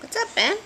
What's up, Ben?